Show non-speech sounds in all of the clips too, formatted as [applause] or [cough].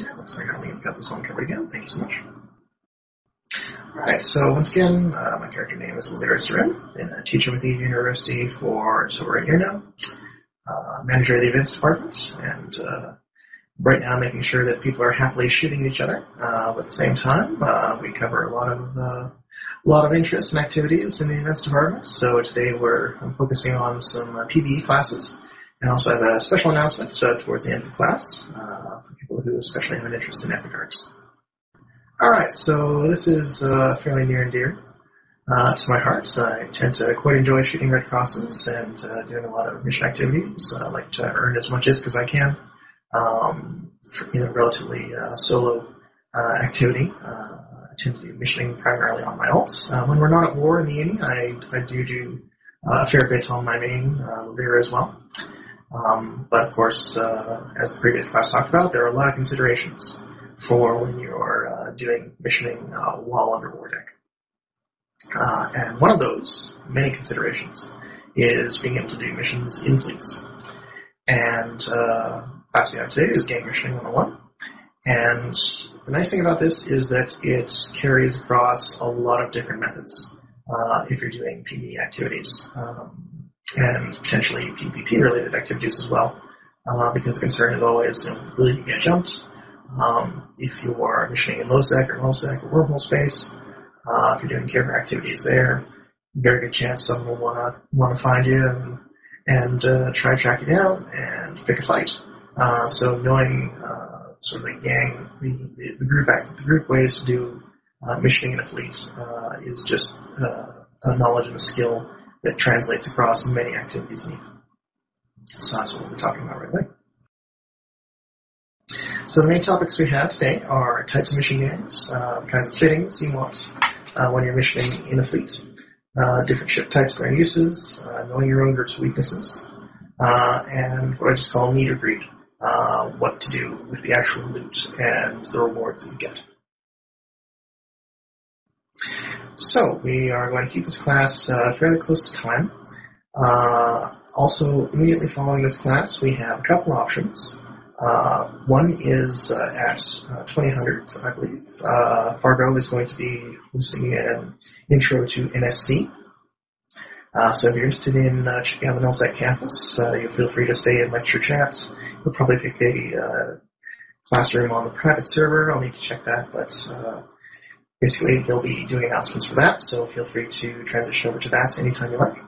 Looks like Arlene's got this one covered again. Thank you so much. Alright, so once again, uh, my character name is Lelira Cirim. Been a teacher with the University for just over a here now. Uh, manager of the events department, and uh, right now making sure that people are happily shooting at each other. Uh, but at the same time, uh, we cover a lot of uh, a lot of interests and activities in the events department. So today we're I'm focusing on some PvE classes, and also have a special announcement uh, towards the end of the class uh, for people who especially have an interest in epic arcs. All right, so this is uh, fairly near and dear uh, to my heart. I tend to quite enjoy shooting Red Crosses and uh, doing a lot of mission activities. I like to earn as much as I can. Um, for, you know, relatively uh, solo uh, activity. I tend to do missioning primarily on my alts. When we're not at war in the uni, I, I do do uh, a fair bit on my main, uh, Lelira as well. Um, but of course, uh, as the previous class talked about, there are a lot of considerations for when you're uh, doing missioning uh, while under war dec. Uh, and one of those many considerations is being able to do missions in fleets. And uh, class we have today is Gang Missioning 101. And the nice thing about this is that it carries across a lot of different methods uh, if you're doing PvE activities um, and potentially PvP related activities as well. Uh, because the concern is always, you know, get jumped? Um, if you are missioning in low sec or low sec or wormhole space, uh, if you're doing camera activities there, very good chance someone will want to find you and and uh, try to track you down and pick a fight. Uh, so knowing uh, sort of the gang, the, the group act, the group ways to do uh, missioning in a fleet uh, is just uh, a knowledge and a skill that translates across many activities. So that's what we're talking about right now. So the main topics we have today are types of mission gangs, uh, kinds of fittings you want uh, when you're missioning in a fleet, uh, different ship types and their uses, uh, knowing your own group's weaknesses, uh, and what I just call need or greed, uh, what to do with the actual loot and the rewards that you get. So we are going to keep this class uh, fairly close to time. Uh, also, immediately following this class, we have a couple options. Uh, one is uh, at uh, 2000, I believe. Uh, Fargo is going to be hosting an intro to NSC. So if you're interested in checking out the NullSec campus, you feel free to stay in lecture chat. We'll probably pick a classroom on the private server. I'll need to check that, but basically they'll be doing announcements for that. So feel free to transition over to that anytime you like.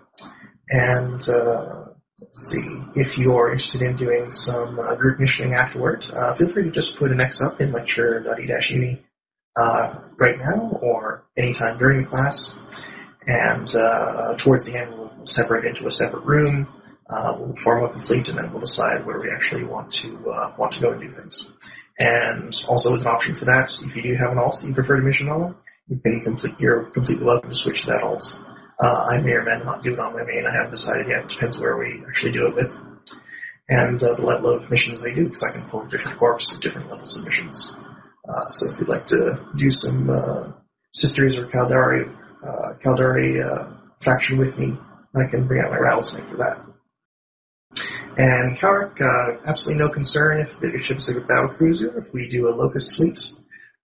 And uh, let's see, if you're interested in doing some uh, group missioning afterward, uh, feel free to just put an X up in lecture.e-uni uh, right now or anytime during the class. And uh, towards the end, we'll separate into a separate room. Uh, we'll form up a fleet, and then we'll decide where we actually want to want to go and do things. And also, as an option for that, if you do have an alt you prefer to mission on, you can complete. You're completely welcome to switch to that alt. Uh, I may or may not do it on my main. I haven't decided yet. Depends where we actually do it with. And uh, the level of missions we do, because I can pull different corps different levels of missions. Uh, so if you'd like to do some uh, Sisters or Caldari, uh, Caldari uh, faction with me, I can bring out my rattlesnake for that. And Kalric, uh, absolutely no concern if your ship's a battle cruiser. If we do a Locust fleet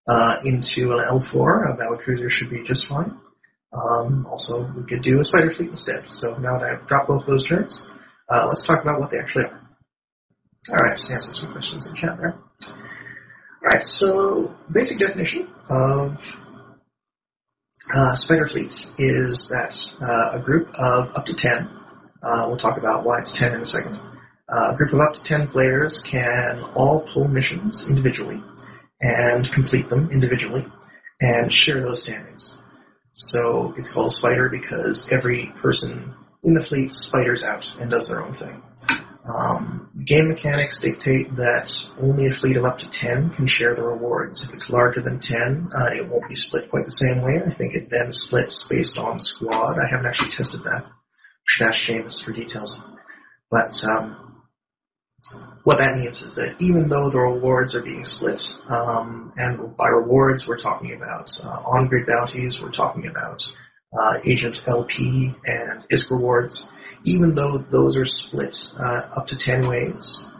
uh, into an L4, a battle cruiser should be just fine. Um, also, we could do a spider fleet instead. So now that I've dropped both those turns, uh, let's talk about what they actually are. Alright, just answer some questions in chat there. Alright, so basic definition of uh, spider fleet is that uh, a group of up to 10, uh, we'll talk about why it's 10 in a second, a group of up to 10 players can all pull missions individually and complete them individually and share those standings. So it's called a spider because every person in the fleet spiders out and does their own thing. Um, game mechanics dictate that only a fleet of up to 10 can share the rewards. If it's larger than 10, uh, it won't be split quite the same way. I think it then splits based on squad. I haven't actually tested that. Should ask Seamus for details. But um, what that means is that even though the rewards are being split, um, and by rewards we're talking about uh, on-grid bounties, we're talking about uh, agent LP and ISK rewards, even though those are split uh, up to 10 ways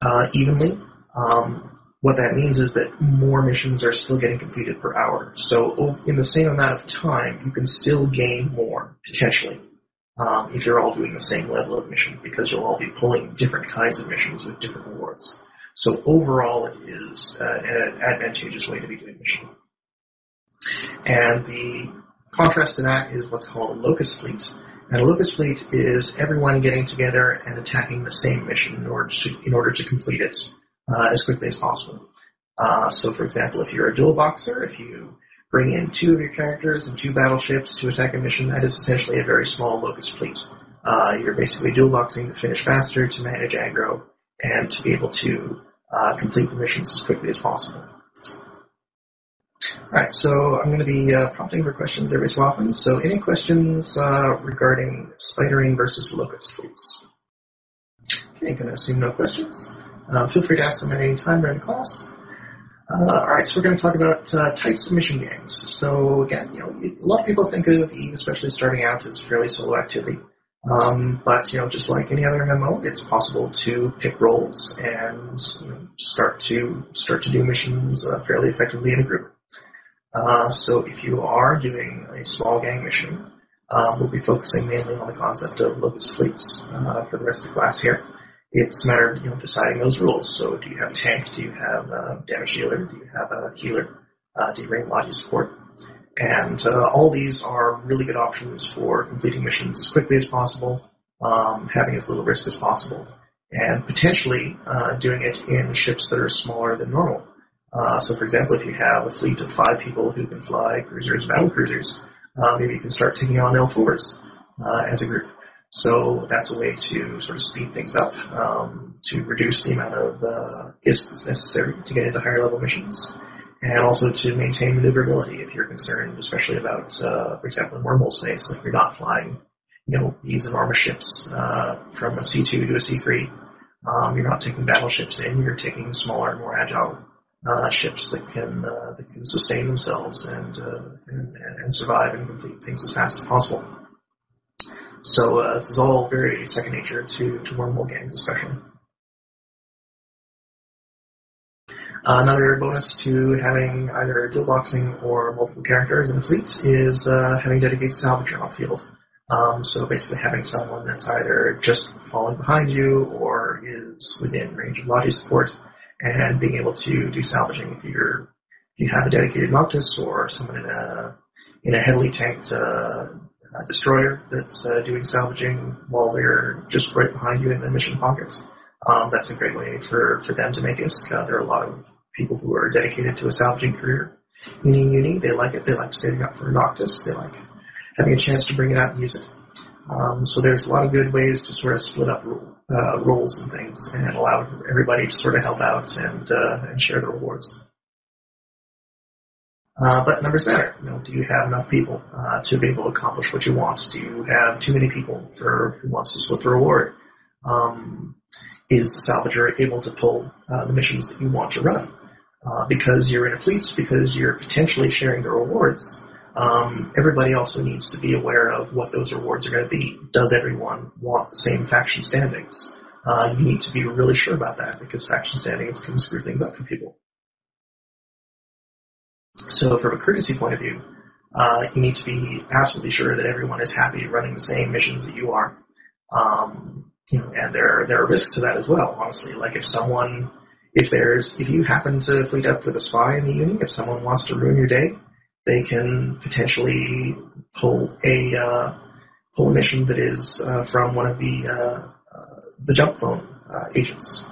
uh, evenly, um, what that means is that more missions are still getting completed per hour. So in the same amount of time, you can still gain more, potentially, um, if you're all doing the same level of mission, because you'll all be pulling different kinds of missions with different rewards. So overall, it is uh, an advantageous way to be doing mission. And the contrast to that is what's called a locust fleet. And a locust fleet is everyone getting together and attacking the same mission in order to, in order to complete it uh, as quickly as possible. Uh, so, for example, if you're a dual boxer, if you bring in two of your characters and two battleships to attack a mission, that is essentially a very small locust fleet. Uh, you're basically dual boxing to finish faster, to manage aggro, and to be able to uh, complete the missions as quickly as possible. Alright, so I'm going to be uh, prompting for questions every so often. So any questions uh, regarding spidering versus locust fleets? Okay, going to assume no questions. Uh, feel free to ask them at any time during the class. Uh, Alright, so we're going to talk about uh, types of mission games. So again, you know, a lot of people think of Eve, especially starting out, as fairly solo activity. Um, but you know, just like any other MMO, it's possible to pick roles and you know, start to start to do missions uh, fairly effectively in a group. Uh, so if you are doing a small gang mission, um, we'll be focusing mainly on the concept of locust fleets uh, for the rest of the class here. It's a matter of you know deciding those rules. So do you have a tank? Do you have a damage dealer? Do you have a healer? Uh, do you bring logi support? And uh, all these are really good options for completing missions as quickly as possible, um, having as little risk as possible, and potentially uh, doing it in ships that are smaller than normal. Uh, so, for example, if you have a fleet of five people who can fly cruisers, battle cruisers, uh, maybe you can start taking on L4s uh, as a group. So that's a way to sort of speed things up, um, to reduce the amount of uh, that's necessary to get into higher level missions, and also to maintain maneuverability if you're concerned, especially about, uh, for example, in wormhole space, like you're not flying, you know, these enormous ships uh, from a C2 to a C3. Um, you're not taking battleships in, you're taking smaller, more agile uh, ships that can uh, that can sustain themselves and, uh, and, and survive and complete things as fast as possible. So uh, this is all very second nature to to wormhole games, especially. another bonus to having either dual boxing or multiple characters in a fleet is uh, having dedicated salvager on field. Um, so basically having someone that's either just falling behind you or is within range of logi support and being able to do salvaging if you're if you have a dedicated Noctis or someone in a in a heavily tanked uh, destroyer that's uh, doing salvaging while they're just right behind you in the mission pockets. Um, that's a great way for, for them to make ISK. Uh, there are a lot of people who are dedicated to a salvaging career in uni. They like it. They like saving up for Noctis. They like having a chance to bring it out and use it. Um, so there's a lot of good ways to sort of split up uh, roles and things and allow everybody to sort of help out and uh, and share the rewards. Uh, but numbers matter. You know, do you have enough people uh, to be able to accomplish what you want? Do you have too many people for who wants to split the reward? Um, is the salvager able to pull uh, the missions that you want to run? Uh, because you're in a fleet, because you're potentially sharing the rewards, um, everybody also needs to be aware of what those rewards are going to be. Does everyone want the same faction standings? Uh, you need to be really sure about that because faction standings can screw things up for people. So from a courtesy point of view, uh, you need to be absolutely sure that everyone is happy running the same missions that you are. Um, you know, and there there are risks to that as well. Honestly, like if someone, if there's if you happen to fleet up with a spy in the uni, if someone wants to ruin your day, they can potentially pull a uh, pull a mission that is uh, from one of the uh, uh the jump clone uh, agents.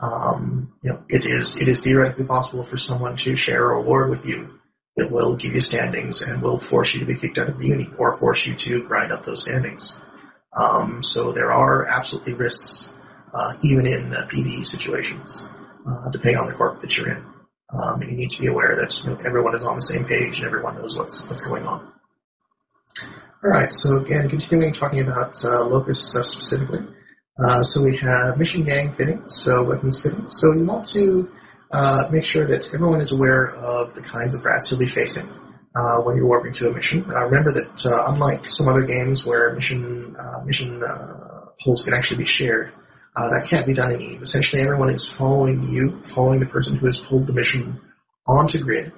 Um, you know, it is it is theoretically possible for someone to share a reward with you that will give you standings and will force you to be kicked out of the uni or force you to grind up those standings. Um, so there are absolutely risks, uh, even in the PvE situations, depending on the corp that you're in. Um, and you need to be aware that you know, everyone is on the same page and everyone knows what's what's going on. All right. So again, continuing talking about uh, Locust specifically. Uh, so we have mission gang fitting, so weapons fitting. So you want to uh, make sure that everyone is aware of the kinds of rats you'll be facing uh, when you're warping to a mission. Uh, remember that uh, unlike some other games where mission mission holes can actually be shared, Uh, that can't be done in Eve. Essentially, everyone is following you, following the person who has pulled the mission onto grid.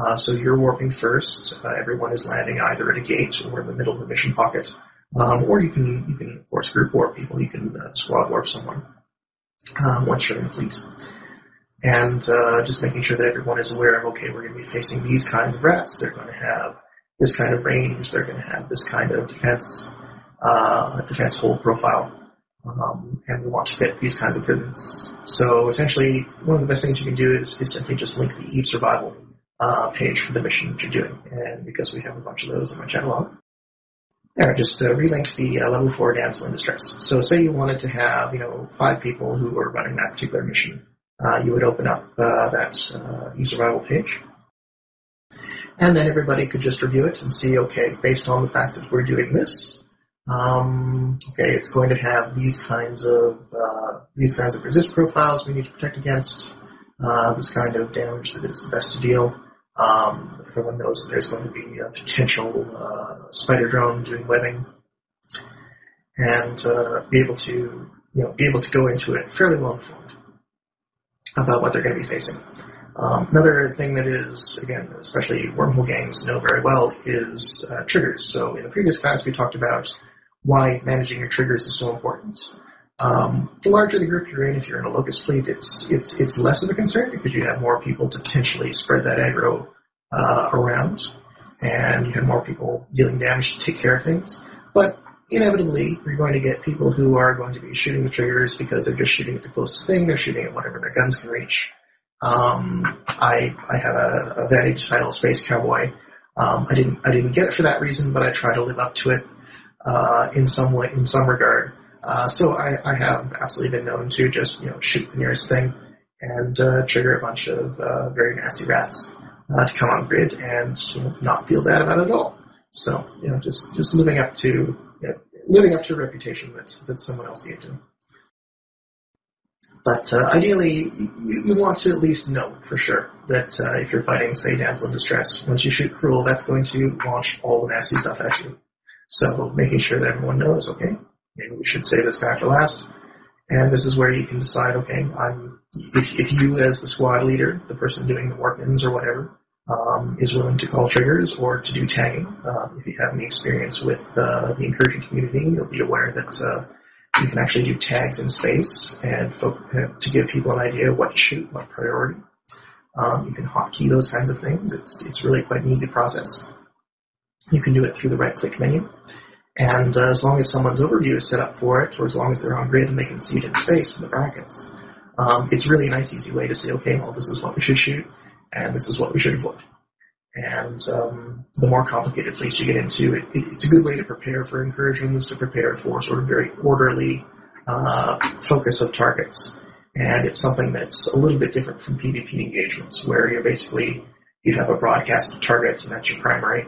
Uh, so you're warping first. Everyone is landing either at a gate or in the middle of the mission pocket, um, or you can you can of course group warp people. You can uh, squad warp someone um, once you're in fleet, and uh, just making sure that everyone is aware of okay, we're going to be facing these kinds of rats. They're going to have this kind of range. They're going to have this kind of defense uh, defense hold profile. Um, and we want to fit these kinds of prisons. So essentially, one of the best things you can do is, is simply just link the Eve survival uh, page for the mission that you're doing. And because we have a bunch of those in my log, yeah, just uh, relink the uh, level four damsel in distress. So say you wanted to have, you know, five people who were running that particular mission. Uh, you would open up uh, that uh, Eve survival page. And then everybody could just review it and see, okay, based on the fact that we're doing this, um, okay, it's going to have these kinds of uh, these kinds of resist profiles we need to protect against. This kind of damage that is the best to deal. Um, everyone knows that there's going to be a potential uh, spider drone doing webbing, and uh, be able to you know be able to go into it fairly well informed about what they're going to be facing. Um, another thing that is, again, especially wormhole gangs know very well is uh, triggers. So in the previous class, we talked about why managing your triggers is so important. Um, the larger the group you're in, if you're in a locust fleet, it's it's it's less of a concern because you have more people to potentially spread that aggro uh, around, and you have more people dealing damage to take care of things. But inevitably, you're going to get people who are going to be shooting the triggers because they're just shooting at the closest thing. They're shooting at whatever their guns can reach. Um, I I have a, a vantage title, Space Cowboy. Um, I didn't I didn't get it for that reason, but I try to live up to it uh, in some way, in some regard. Uh, so I, I, have absolutely been known to just you know shoot the nearest thing and uh, trigger a bunch of uh, very nasty rats uh, to come on grid and you know, not feel bad about it at all. So you know just just living up to you know, living up to a reputation that that someone else gave to. But uh, ideally, you, you, want to at least know for sure that if you're fighting, say, damsel in distress, once you shoot cruel, that's going to launch all the nasty stuff at you. So making sure that everyone knows, okay, maybe we should save this guy for last. And this is where you can decide, okay, I'm, if, if you as the squad leader, the person doing the warp-ins or whatever, um, is willing to call triggers or to do tagging. Um, if you have any experience with uh, the incursion community, you'll be aware that uh, you can actually do tags in space and uh, to give people an idea what to shoot, what priority. Um, you can hotkey those kinds of things. It's it's really quite an easy process. You can do it through the right click menu. And uh, as long as someone's overview is set up for it, or as long as they're on grid and they can see it in space in the brackets, um, it's really a nice, easy way to say, okay, well, this is what we should shoot, and this is what we should avoid. And um, the more complicated fleets you get into, it, it, it's a good way to prepare for incursions, to prepare for sort of very orderly uh, focus of targets. And it's something that's a little bit different from PvP engagements, where you're basically you have a broadcast of targets, and that's your primary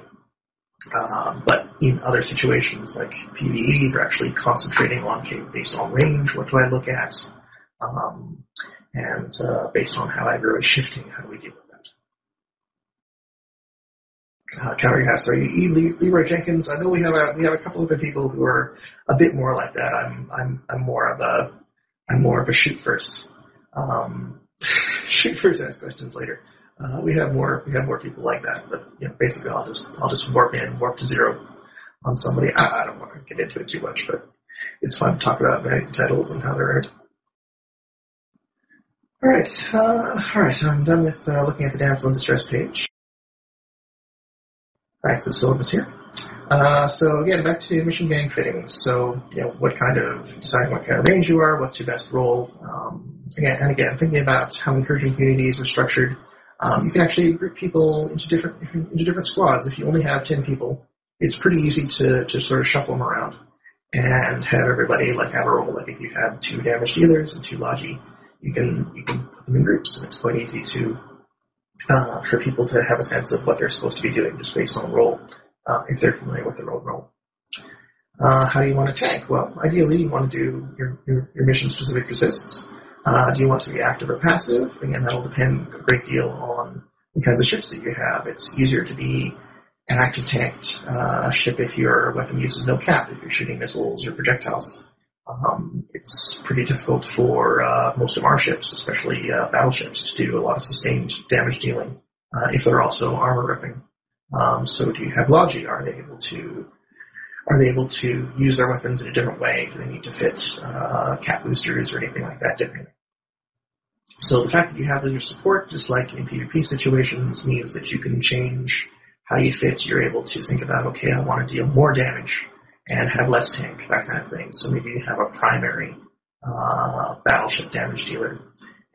um, but in other situations like PVE, they're actually concentrating on, okay, based on range, what do I look at? Um, and uh, based on how aggro is shifting, how do we deal with that? Uh, counter yes, sorry, e. Leroy Jenkins. I know we have a we have a couple of people who are a bit more like that. I'm I'm I'm more of a I'm more of a shoot first. Um, [laughs] shoot first, ask questions later. Uh, we have more we have more people like that, but you know, basically I'll just I'll just warp in, warp to zero on somebody. I, I don't want to get into it too much, but it's fun to talk about vanity titles and how they're earned. All right, uh, all right. I'm done with uh, looking at the damsel in distress page. Back to the syllabus here. Uh, so again, back to mission gang fittings. So, you know, what kind of, deciding what kind of range you are, what's your best role. Um, again, and again, thinking about how incursion communities are structured, um, you can actually group people into different into different squads. If you only have ten people, it's pretty easy to to sort of shuffle them around and have everybody like have a role. Like if you have two damage dealers and two logi, you can you can put them in groups, and it's quite easy to uh, for people to have a sense of what they're supposed to be doing just based on role uh, if they're familiar with their own role. Uh, how do you want to tank? Well, ideally you want to do your, your, your mission specific resists. Uh, do you want to be active or passive? Again, that'll depend a great deal on the kinds of ships that you have. It's easier to be an active tanked uh, ship if your weapon uses no cap, if you're shooting missiles or projectiles. Um, it's pretty difficult for uh, most of our ships, especially uh, battleships, to do a lot of sustained damage dealing uh, if they're also armor repping. Um, so do you have Logi? Are they able to are they able to use their weapons in a different way? Do they need to fit uh, cap boosters or anything like that differently? So the fact that you have your support, just like in PvP situations, means that you can change how you fit. You're able to think about, okay, I want to deal more damage and have less tank, that kind of thing. So maybe you have a primary uh, battleship damage dealer,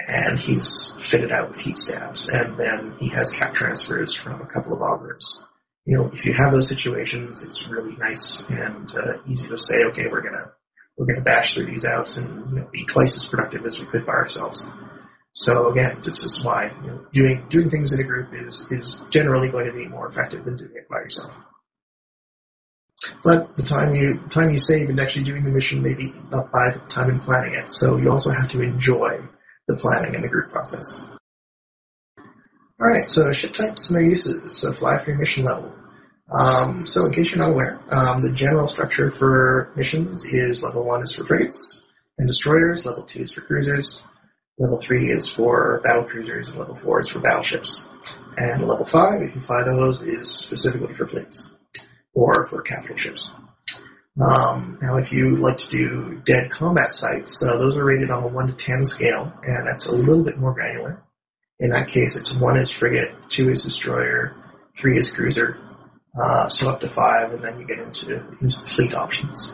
and he's fitted out with heat stabs, and then he has cap transfers from a couple of Augorors. You know, if you have those situations, it's really nice and uh, easy to say, okay, we're gonna we're gonna bash through these out and you know, be twice as productive as we could by ourselves. So again, this is why you know, doing doing things in a group is is generally going to be more effective than doing it by yourself. But the time you the time you save in actually doing the mission may be up by the time in planning it. So you also have to enjoy the planning and the group process. Alright, so ship types and their uses. So fly for your mission level. Um, so in case you're not aware, um, the general structure for missions is level 1 is for frigates and destroyers, level 2 is for cruisers, level 3 is for battle cruisers, and level 4 is for battleships. And level 5, if you fly those, is specifically for fleets or for capital ships. Um, now, if you like to do DED combat sites, uh, those are rated on a 1 to 10 scale, and that's a little bit more granular. In that case, it's 1 is frigate, 2 is destroyer, 3 is cruiser, uh, so up to 5, and then you get into, into the fleet options.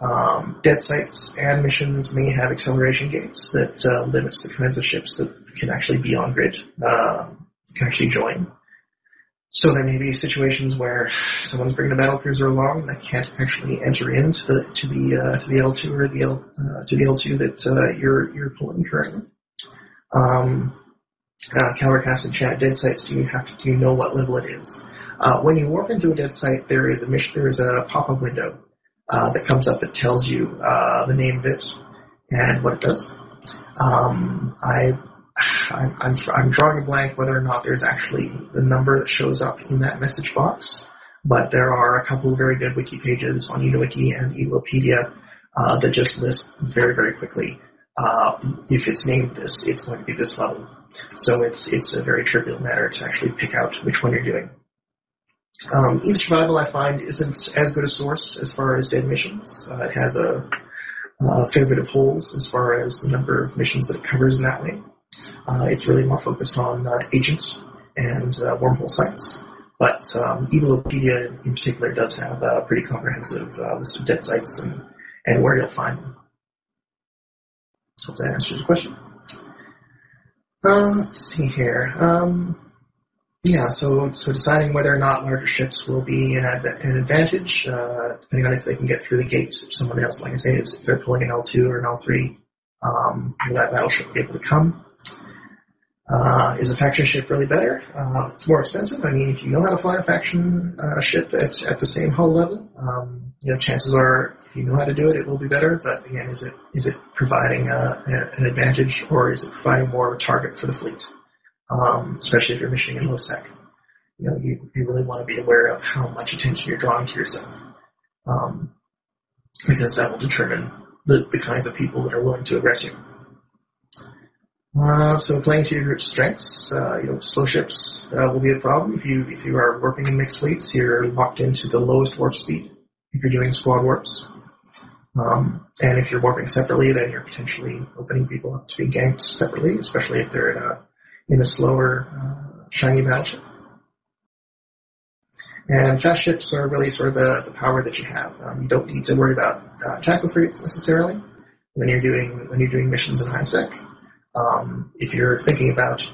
Um, DED sites and missions may have acceleration gates that uh, limits the kinds of ships that can actually be on grid, uh, can actually join. So there may be situations where someone's bringing a battle cruiser along that can't actually enter into the to the uh, to the L two or the L uh, to the L two that uh, you're you're pulling currently. Um, uh, Calvercast and chat DED sites. Do you have to do you know what level it is? Uh, when you walk into a DED site, there is a mission. There is a pop up window uh, that comes up that tells you uh, the name of it and what it does. Um, I I'm, I'm, drawing a blank whether or not there's actually the number that shows up in that message box, but there are a couple of very good wiki pages on Uniwiki and Evelopedia uh, that just list very, very quickly uh, if it's named this, it's going to be this level. So it's it's a very trivial matter to actually pick out which one you're doing. Um, Eve Survival, I find, isn't as good a source as far as DED missions. Uh, it has a, a fair bit of holes as far as the number of missions that it covers in that way. Uh, it's really more focused on uh, agents and uh, wormhole sites. But um, Evelopedia in particular does have a pretty comprehensive uh, list of DED sites and, and where you'll find them. Hope that answers your question. Uh, let's see here. Um, yeah, so so deciding whether or not larger ships will be an, adv- an advantage, uh, depending on if they can get through the gates. If someone else, like I say, if they're pulling an L2 or an L3, um, will that battleship be able to come? Uh, is a faction ship really better? Uh, it's more expensive. I mean, if you know how to fly a faction uh, ship at, at the same hull level, um, you know, chances are if you know how to do it, it will be better. But again, is it is it providing a, a, an advantage or is it providing more of a target for the fleet? Um, especially if you're in low sec. You know, you, you really want to be aware of how much attention you're drawing to yourself. Um, because that will determine the, the kinds of people that are willing to aggress you. Uh, so playing to your strengths, uh, you know, slow ships uh, will be a problem if you if you are working in mixed fleets. You're locked into the lowest warp speed if you're doing squad warps, um, and if you're warping separately, then you're potentially opening people up to be ganked separately, especially if they're in a in a slower, uh, shiny battleship. And fast ships are really sort of the, the power that you have. Um, you don't need to worry about uh, tackle frigates necessarily when you're doing when you're doing missions in high sec. Um, if you're thinking about,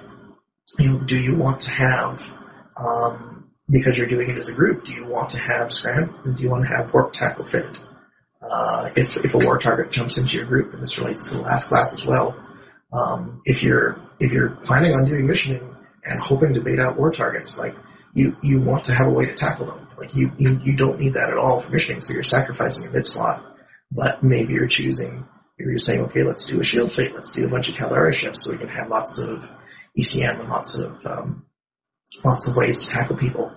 you know, do you want to have, um, because you're doing it as a group, do you want to have scram? Do you want to have warp tackle fitted? Uh, if, if a war target jumps into your group, and this relates to the last class as well, um, if you're if you're planning on doing missioning and hoping to bait out war targets, like you you want to have a way to tackle them. Like you you, you don't need that at all for missioning, so you're sacrificing a mid slot, but maybe you're choosing you're just saying, okay, let's do a shield fleet, let's do a bunch of Caldari ships so we can have lots of ECM and lots of um, lots of ways to tackle people.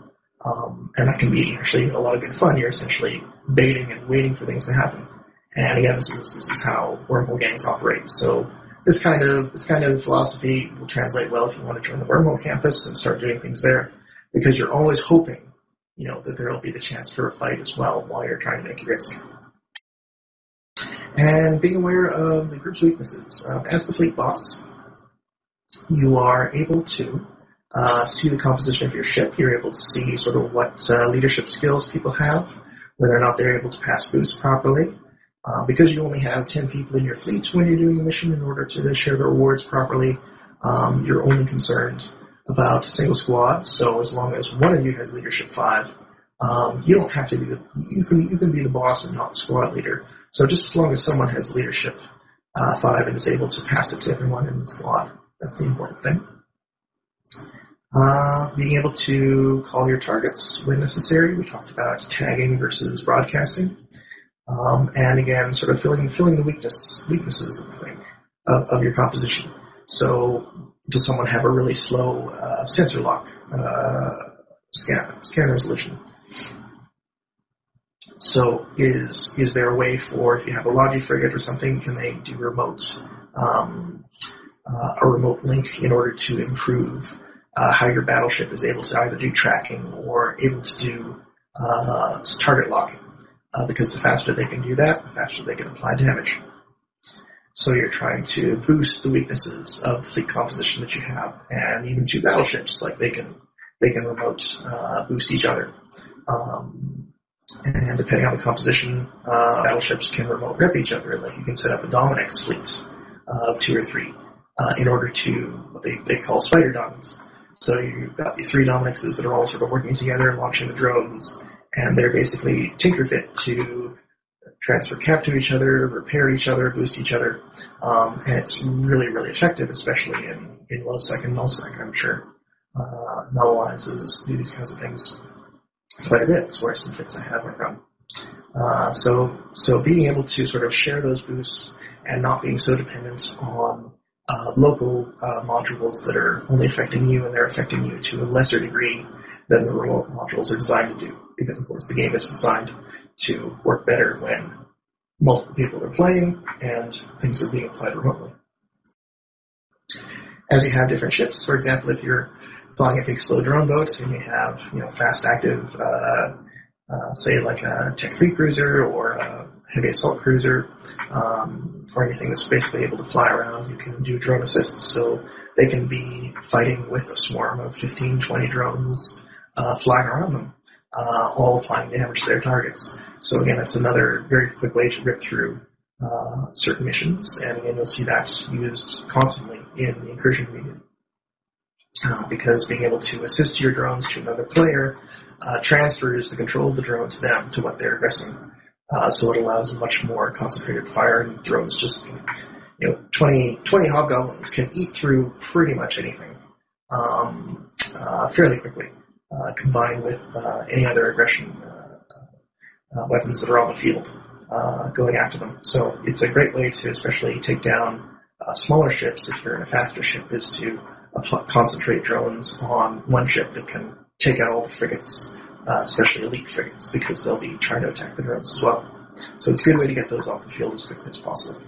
Um, and that can be actually a lot of good fun. You're essentially baiting and waiting for things to happen. And again, this is this is how wormhole gangs operate. So this kind of this kind of philosophy will translate well if you want to join the wormhole campus and start doing things there, because you're always hoping, you know, that there will be the chance for a fight as well while you're trying to make ISK. And being aware of the group's weaknesses. Um, as the fleet boss, you are able to uh, see the composition of your ship. You're able to see sort of what uh, leadership skills people have, whether or not they're able to pass boosts properly. Uh, because you only have 10 people in your fleet when you're doing a mission in order to share the rewards properly, um, you're only concerned about single squad. So as long as one of you has leadership five, um, you don't have to be the, you can, you can be the boss and not the squad leader. So just as long as someone has leadership uh, five and is able to pass it to everyone in the squad, that's the important thing. Uh, being able to call your targets when necessary. We talked about tagging versus broadcasting. Um, and again, sort of filling filling the weakness weaknesses of the thing of, of your composition. So, does someone have a really slow uh, sensor lock uh, scan scan resolution? So, is is there a way for if you have a Logi frigate or something, can they do remote um, uh, a remote link in order to improve uh, how your battleship is able to either do tracking or able to do uh, target locking? Uh, because the faster they can do that, the faster they can apply damage. So you're trying to boost the weaknesses of fleet composition that you have, and even two battleships, like they can they can remote uh, boost each other. Um, and depending on the composition, uh, battleships can remote rep each other. Like you can set up a Dominix fleet of two or three uh, in order to what they, they call spider domins. So you've got these three Dominixes that are all sort of working together and launching the drones, and they're basically tinker fit to transfer cap to each other, repair each other, boost each other, um, and it's really, really effective, especially in, in low sec and null sec, I'm sure. Uh, null alliances do these kinds of things quite a bit. It's where some fits I have are from. Uh, so, so being able to sort of share those boosts and not being so dependent on uh, local uh, modules that are only affecting you and they're affecting you to a lesser degree than the remote modules are designed to do because of course the game is designed to work better when multiple people are playing and things are being applied remotely. As you have different ships, for example, if you're flying a big slow drone boat you have, you know, fast active, uh, uh, say like a Tech 3 cruiser or a heavy assault cruiser, um, or anything that's basically able to fly around, you can do drone assists. So they can be fighting with a swarm of 15, 20 drones, uh, flying around them uh, all applying damage to their targets. So again, that's another very quick way to rip through uh, certain missions, and again, you'll see that used constantly in the incursion medium. Uh, because being able to assist your drones to another player uh, transfers the control of the drone to them to what they're aggressing. Uh, so it allows much more concentrated fire, and drones just, you know, 20, 20 hobgoblins can eat through pretty much anything um, uh, fairly quickly combined with uh, any other aggression uh, uh, weapons that are on the field uh, going after them. So it's a great way to especially take down smaller ships if you're in a faster ship is to concentrate drones on one ship that can take out all the frigates, especially elite frigates, because they'll be trying to attack the drones as well. So it's a good way to get those off the field as quickly as possible.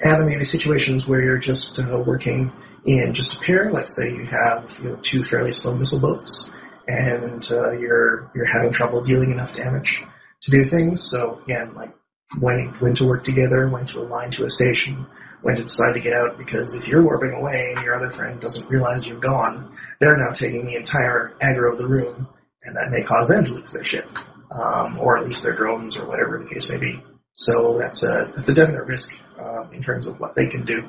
And there may be situations where you're just uh, working in just a pair. Let's say you have you know two fairly slow missile boats, and uh, you're you're having trouble dealing enough damage to do things. So again, like when when to work together, when to align to a station, when to decide to get out. Because if you're warping away and your other friend doesn't realize you're gone, they're now taking the entire aggro of the room, and that may cause them to lose their ship, um, or at least their drones, or whatever the case may be. So that's a that's a definite risk uh, in terms of what they can do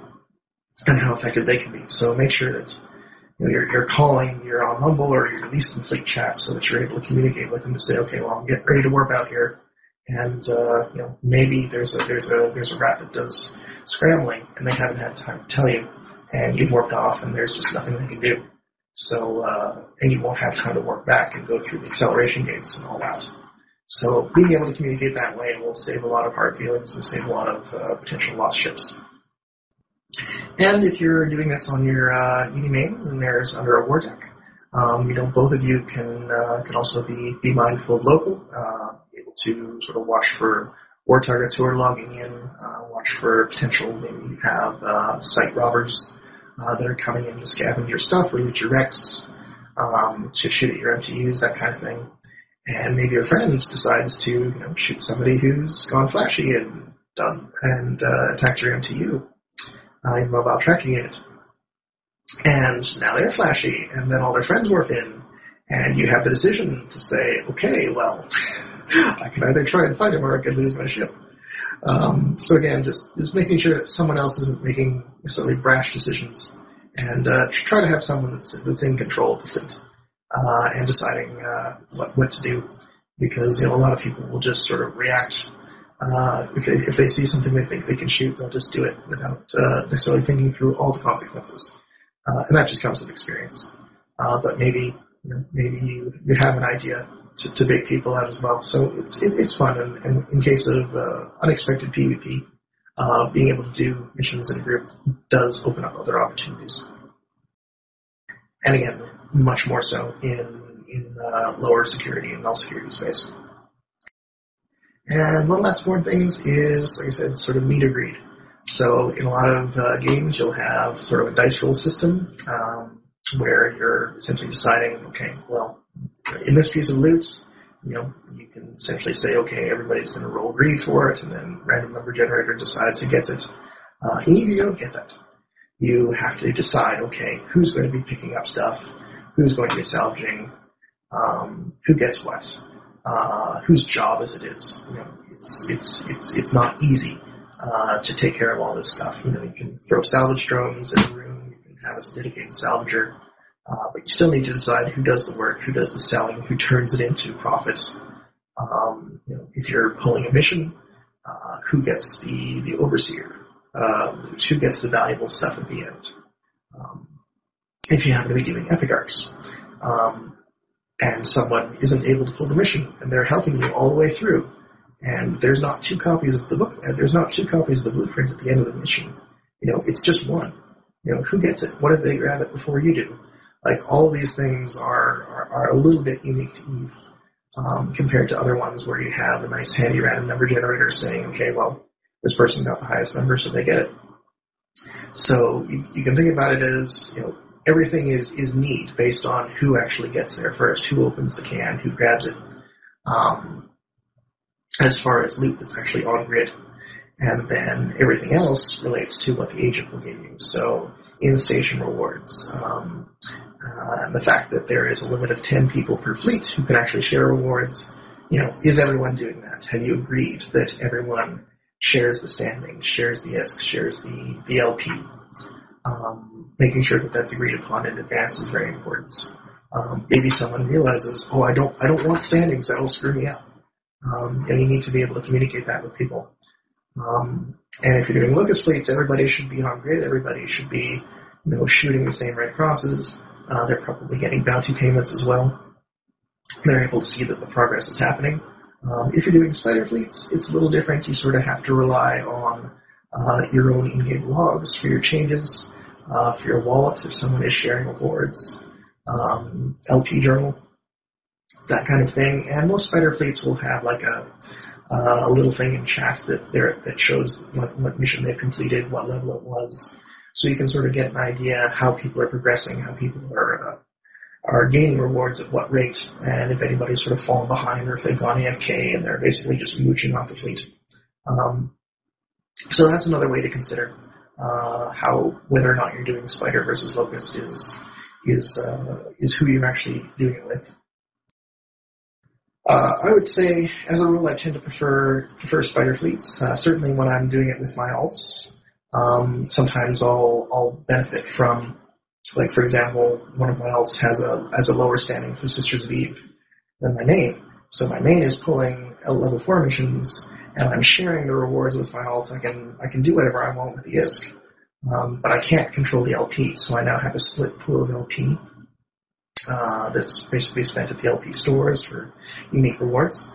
and how effective they can be. So make sure that you know, you're, you're calling, you're on Mumble or you're at least in Fleet Chat so that you're able to communicate with them to say, okay, well, I'm getting ready to warp out here, and uh, you know maybe there's a there's a there's a rat that does scrambling and they haven't had time to tell you, and you've warped off and there's just nothing they can do. So uh, and you won't have time to warp back and go through the acceleration gates and all that. So being able to communicate that way will save a lot of hard feelings and save a lot of uh, potential lost ships. And if you're doing this on your uh, Uni main, then there's under a war dec. Um, you know, both of you can uh, can also be be mindful of local, uh, able to sort of watch for war targets who are logging in. Uh, watch for potential, maybe you have uh, site robbers uh, that are coming in to scavenge your stuff or loot your wrecks, um, to shoot at your MTUs, that kind of thing. And maybe your friend decides to you know, shoot somebody who's gone flashy and done and uh, attacked your MTU, uh, mobile tracking unit. And now they're flashy, and then all their friends warp in, and you have the decision to say, okay, well, [laughs] I can either try and fight him or I can lose my ship. Um, so again, just just making sure that someone else isn't making necessarily brash decisions, and uh, try to have someone that's that's in control of the fleet uh, and deciding uh, what what to do, because you know a lot of people will just sort of react. Uh, if they if they see something they think they can shoot, they'll just do it without uh, necessarily thinking through all the consequences, uh, and that just comes with experience. but maybe you know, maybe you, you have an idea to, to bait people out as well. So it's it, it's fun, and, and, in case of uh, unexpected PvP, uh, being able to do missions in a group does open up other opportunities. And again, much more so in in uh, lower security and null security space. And one last important things is, like I said, sort of need or greed. So in a lot of uh, games, you'll have sort of a dice roll system um, where you're essentially deciding, okay, well, in this piece of loot, you know, you can essentially say, okay, everybody's going to roll greed for it, and then random number generator decides who gets it. Uh, you don't get that. You have to decide, okay, who's going to be picking up stuff, who's going to be salvaging, um, who gets what, uh, whose job is it is. You know, it's it's it's it's not easy uh, to take care of all this stuff. You know, you can throw salvage drones in a room, you can have a dedicated salvager. Uh, but you still need to decide who does the work, who does the selling, who turns it into profits. Um, you know, if you're pulling a mission, uh, who gets the the overseer, um, who gets the valuable stuff at the end. Um, if you happen to be doing epic arcs, um, and someone isn't able to pull the mission, and they're helping you all the way through, and there's not two copies of the book, there's not two copies of the blueprint at the end of the mission. You know, it's just one. You know, who gets it? What if they grab it before you do? Like all these things are, are, are a little bit unique to Eve um, compared to other ones where you have a nice handy random number generator saying, okay, well, this person got the highest number, so they get it. So you, you can think about it as, you know, everything is, is need based on who actually gets there first, who opens the can, who grabs it. Um, as far as loot that's actually on grid. And then everything else relates to what the agent will give you. So in-station rewards, um, uh, the fact that there is a limit of 10 people per fleet who can actually share rewards. You know, is everyone doing that? Have you agreed that everyone shares the standings, shares the ISK, shares the, the LP? Um, making sure that that's agreed upon in advance is very important. Um, maybe someone realizes, oh, I don't, I don't want standings. That'll screw me up. Um, and you need to be able to communicate that with people. Um, and if you're doing Locust fleets, everybody should be on grid. Everybody should be, you know, shooting the same red crosses. Uh, they're probably getting bounty payments as well. They're able to see that the progress is happening. Um, if you're doing spider fleets, it's a little different. You sort of have to rely on uh, your own in-game logs for your changes, uh, for your wallets if someone is sharing rewards, um, LP journal, that kind of thing. And most spider fleets will have like a uh, a little thing in chat that there that shows what, what mission they've completed, what level it was, so you can sort of get an idea how people are progressing, how people are uh, are gaining rewards at what rate, and if anybody's sort of fallen behind or if they've gone AFK and they're basically just mooching off the fleet. Um, so that's another way to consider uh, how whether or not you're doing Spider versus Locust is is uh, is who you're actually doing it with. Uh, I would say, as a rule, I tend to prefer prefer spider fleets. Uh, certainly, when I'm doing it with my alts, um, sometimes I'll I'll benefit from, like for example, one of my alts has a has a lower standing for Sisters of Eve than my main. So my main is pulling level four missions, and I'm sharing the rewards with my alts. I can I can do whatever I want with the ISK, um, but I can't control the LP. So I now have a split pool of LP uh, that's basically spent at the LP stores for unique rewards.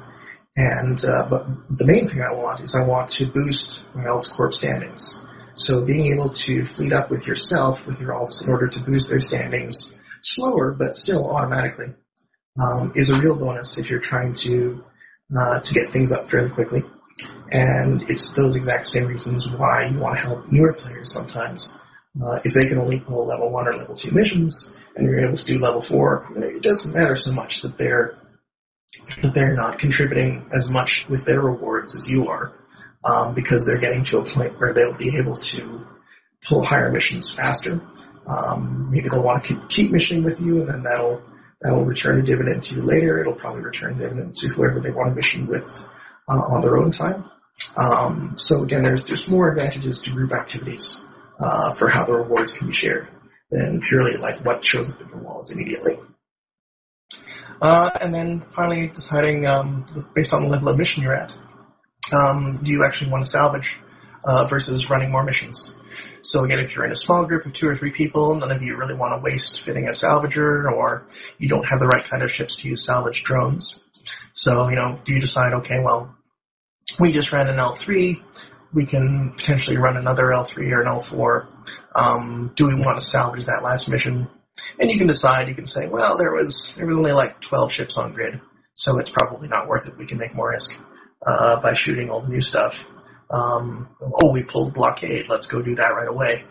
And uh, but the main thing I want is I want to boost my alts corp standings. So being able to fleet up with yourself, with your alts in order to boost their standings slower, but still automatically, um, is a real bonus if you're trying to, uh, to get things up fairly quickly. And it's those exact same reasons why you want to help newer players sometimes. Uh, if they can only pull level one or level two missions, and you're able to do level four, it doesn't matter so much that they're that they're not contributing as much with their rewards as you are, um, because they're getting to a point where they'll be able to pull higher missions faster. Um, maybe they'll want to keep, keep missioning with you, and then that'll that'll return a dividend to you later. It'll probably return a dividend to whoever they want to mission with uh, on their own time. Um, so again, there's just more advantages to group activities uh, for how the rewards can be shared than purely like what shows up in your wallets immediately. Uh, and then finally deciding, um, based on the level of mission you're at, um, do you actually want to salvage uh, versus running more missions? So again, if you're in a small group of two or three people, none of you really want to waste fitting a salvager, or you don't have the right kind of ships to use salvage drones. So, you know, do you decide, okay, well, we just ran an L3, we can potentially run another L3 or an L4. Um, do we want to salvage that last mission? And you can decide, you can say, well, there was, there was only like 12 ships on grid, so it's probably not worth it. We can make more ISK, uh, by shooting all the new stuff. Um, oh, we pulled blockade. Let's go do that right away.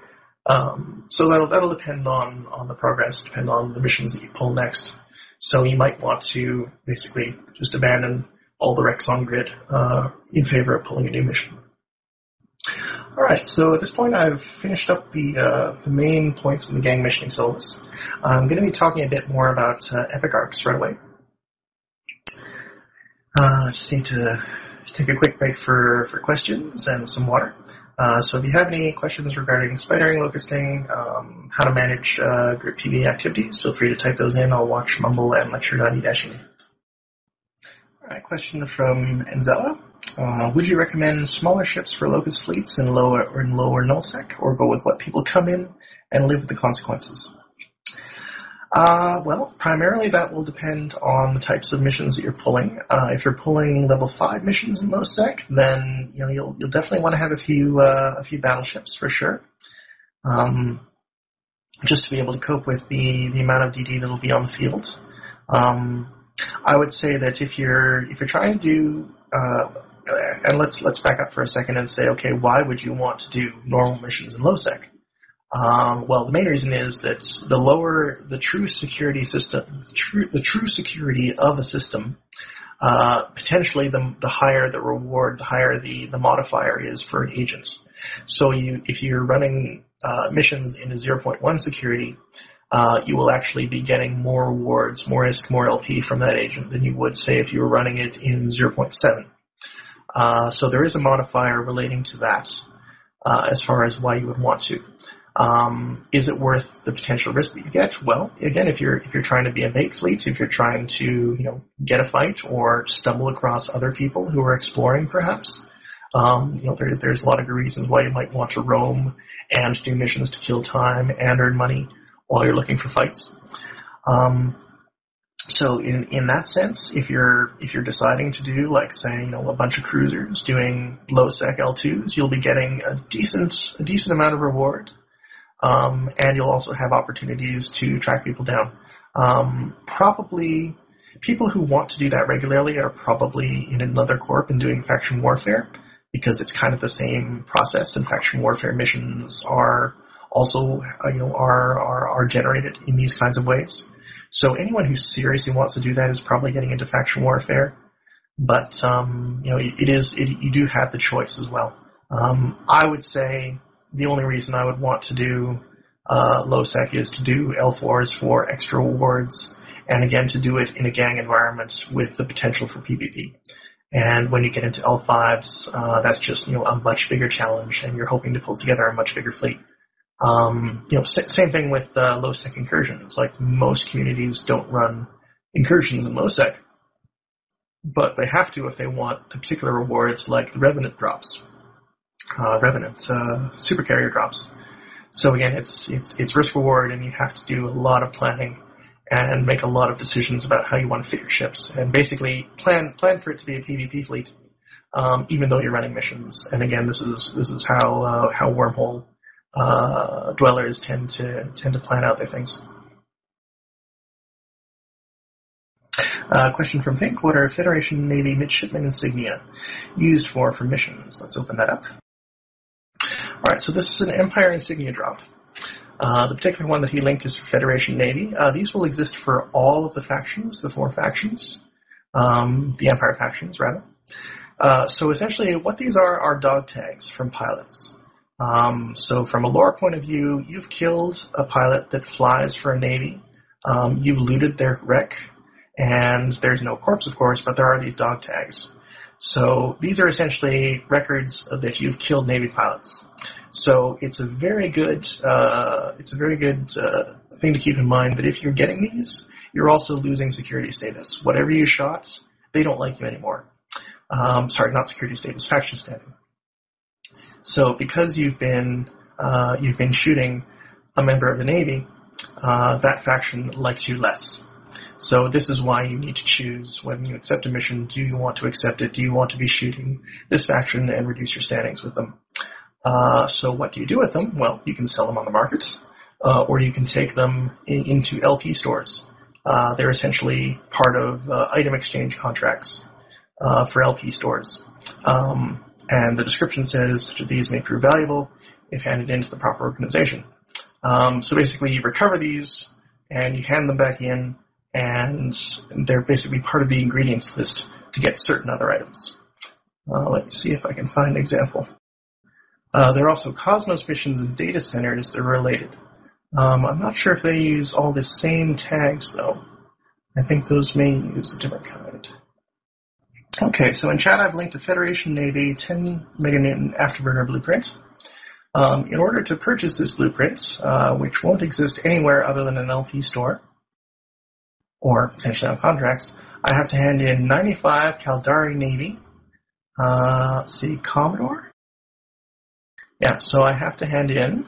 Um, so that'll that'll depend on on the progress, depend on the missions that you pull next. So you might want to basically just abandon all the wrecks on grid uh, in favor of pulling a new mission. All right, so at this point I've finished up the uh, the main points in the gang missioning syllabus. I'm going to be talking a bit more about uh, epic arcs right away. Uh, just need to take a quick break for, for questions and some water. Uh, so if you have any questions regarding spidering, locusting, um, how to manage uh, group PvE activities, feel free to type those in. I'll watch Mumble and lecture.e-. Alright, question from Enzella. Uh, would you recommend smaller ships for locust fleets in lower or in lower nullsec, or go with what people come in and live with the consequences? Uh, well, primarily that will depend on the types of missions that you're pulling. Uh, if you're pulling level five missions in low sec, then you know you'll you'll definitely want to have a few uh, a few battleships for sure, um, just to be able to cope with the the amount of DD that'll be on the field. Um, I would say that if you're if you're trying to do uh, and let's let's back up for a second and say, okay, why would you want to do normal missions in low sec? Um, well, the main reason is that the lower the true security system, the true, the true security of a system, uh, potentially the, the higher the reward, the higher the, the modifier is for an agent. So you, if you're running uh, missions in a 0.1 security, uh, you will actually be getting more rewards, more ISK, more LP from that agent than you would say if you were running it in 0.7. Uh, so there is a modifier relating to that uh, as far as why you would want to. Um, is it worth the potential risk that you get? Well, again, if you're if you're trying to be a bait fleet, if you're trying to you know get a fight or stumble across other people who are exploring, perhaps, um, you know there, there's a lot of reasons why you might want to roam and do missions to kill time and earn money while you're looking for fights. Um, so in in that sense, if you're if you're deciding to do like say you know a bunch of cruisers doing low sec L2s, you'll be getting a decent a decent amount of reward um, and you'll also have opportunities to track people down. Um, probably people who want to do that regularly are probably in another corp and doing faction warfare because it's kind of the same process and faction warfare missions are also uh, you know are, are are generated in these kinds of ways. So anyone who seriously wants to do that is probably getting into faction warfare. But um, you know it, it is it, you do have the choice as well. Um, I would say the only reason I would want to do uh, low sec is to do L4s for extra rewards, and again to do it in a gang environment with the potential for PvP. And when you get into L5s, uh, that's just you know a much bigger challenge, and you're hoping to pull together a much bigger fleet. Um, you know, same thing with uh, low sec incursions. Like most communities don't run incursions in low sec, but they have to if they want the particular rewards like the revenant drops uh, Revenant uh, super carrier drops. So again, it's it's it's risk reward, and you have to do a lot of planning and make a lot of decisions about how you want to fit your ships, and basically plan plan for it to be a PvP fleet, um, even though you're running missions. And again, this is this is how uh, how wormhole uh, dwellers tend to tend to plan out their things. Uh, question from Pink. What are Federation Navy midshipman insignia used for for missions? Let's open that up. Alright, so this is an Empire insignia drop. Uh, the particular one that he linked is for Federation Navy. Uh, these will exist for all of the factions, the four factions, um, the Empire factions, rather. Uh, so essentially, what these are are dog tags from pilots. Um, so from a lore point of view, you've killed a pilot that flies for a navy. Um, you've looted their wreck, and there's no corpse, of course, but there are these dog tags. So these are essentially records that you've killed navy pilots. So it's a very good, uh, it's a very good uh, thing to keep in mind that if you're getting these, you're also losing security status. Whatever you shot, they don't like you anymore. Um, sorry, not security status, faction standing. So because you've been uh, you've been shooting a member of the Navy, uh, that faction likes you less. So this is why you need to choose when you accept a mission. Do you want to accept it? Do you want to be shooting this faction and reduce your standings with them? Uh, so what do you do with them? Well, you can sell them on the market, uh, or you can take them in, into LP stores. Uh, they're essentially part of uh, item exchange contracts uh, for LP stores. Um, and the description says that these may prove valuable if handed into the proper organization. Um, so basically, you recover these and you hand them back in, and they're basically part of the ingredients list to get certain other items. Uh, let me see if I can find an example. Uh, there are also Cosmos missions and data centers that are related. Um, I'm not sure if they use all the same tags though. I think those may use a different kind. Okay, so in chat I've linked a Federation Navy 10 meganewton afterburner blueprint. Um, in order to purchase this blueprint, uh, which won't exist anywhere other than an LP store, or potentially on contracts, I have to hand in 95 Caldari Navy, uh, let's see, Commodore? Yeah, so I have to hand in,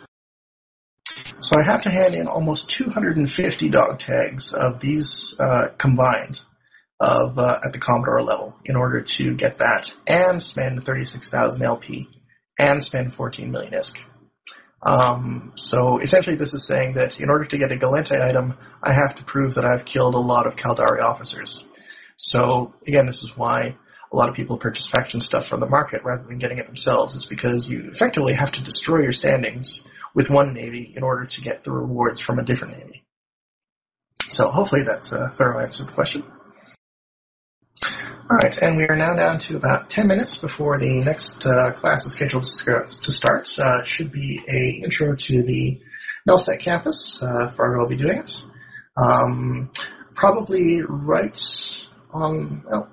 so I have to hand in almost 250 dog tags of these, uh, combined of uh, at the Commodore level in order to get that and spend 36,000 LP and spend 14 million ISK. Um, so essentially this is saying that in order to get a Gallente item, I have to prove that I've killed a lot of Caldari officers. So again, this is why a lot of people purchase faction stuff from the market rather than getting it themselves. It's because you effectively have to destroy your standings with one navy in order to get the rewards from a different navy. So hopefully that's a thorough answer to the question. All right, and we are now down to about 10 minutes before the next uh, class is scheduled to start. Uh, should be a intro to the Nullsec campus. Uh, Fargo will be doing it. Um, probably right on, well,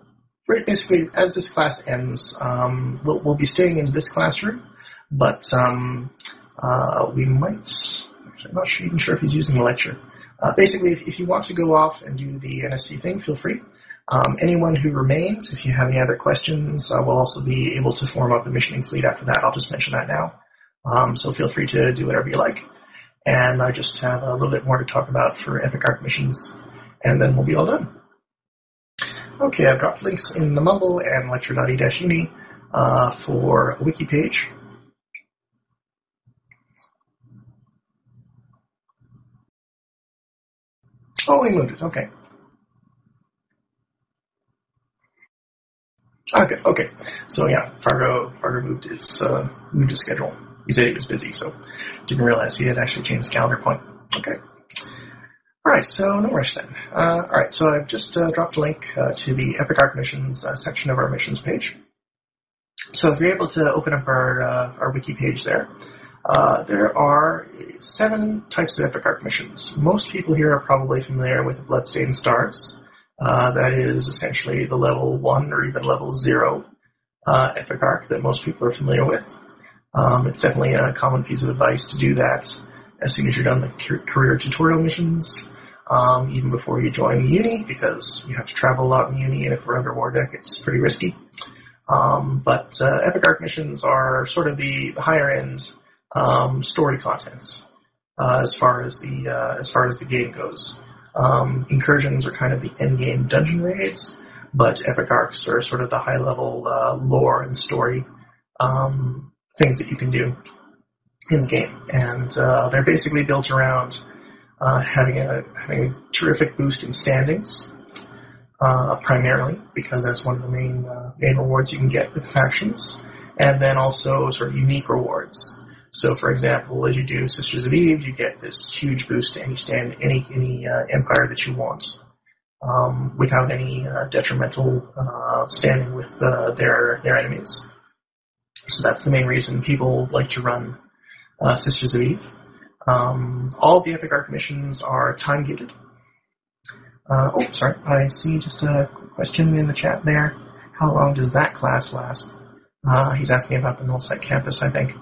right basically as this class ends, um, we'll, we'll be staying in this classroom, but um, uh, we might, I'm not even sure if he's using the lecture. Uh, basically, if, if you want to go off and do the NSC thing, feel free. Um, anyone who remains, if you have any other questions, uh, will also be able to form up a missioning fleet after that. I'll just mention that now. Um, so feel free to do whatever you like. And I just have a little bit more to talk about for Epic Arc missions, and then we'll be all done. Okay, I've dropped links in the Mumble and lecture.e-uni uh, for a wiki page. Oh, we moved it. Okay. Okay, okay. So yeah, Fargo Fargo moved his uh, moved his schedule. He said he was busy, so didn't realize he had actually changed his calendar point. Okay. All right, so no rush then. Uh, all right, so I've just uh, dropped a link uh, to the Epic Arc missions uh, section of our missions page. So if you're able to open up our uh, our wiki page there, uh, there are seven types of Epic Arc missions. Most people here are probably familiar with Bloodstained Stars. Uh, that is essentially the level one or even level zero uh, epic arc that most people are familiar with. Um, it's definitely a common piece of advice to do that as soon as you're done the career tutorial missions, um, even before you join the uni, because you have to travel a lot in the uni, and if we're under war dec, it's pretty risky. Um, but uh, epic arc missions are sort of the, the higher end um, story content uh, as far as the uh, as far as the game goes. Um, incursions are kind of the end game dungeon raids, but epic arcs are sort of the high level uh, lore and story um, things that you can do in the game, and uh, they're basically built around uh, having a having a terrific boost in standings, uh, primarily because that's one of the main uh, main rewards you can get with factions, and then also sort of unique rewards. So, for example, as you do Sisters of Eve, you get this huge boost to any stand, any any uh, empire that you want, um, without any uh, detrimental uh, standing with uh, their their enemies. So that's the main reason people like to run uh, Sisters of Eve. Um, all of the Epic Arc missions are time gated. Uh, oh, sorry, I see just a question in the chat there. How long does that class last? Uh, he's asking about the Nullsec campus, I think.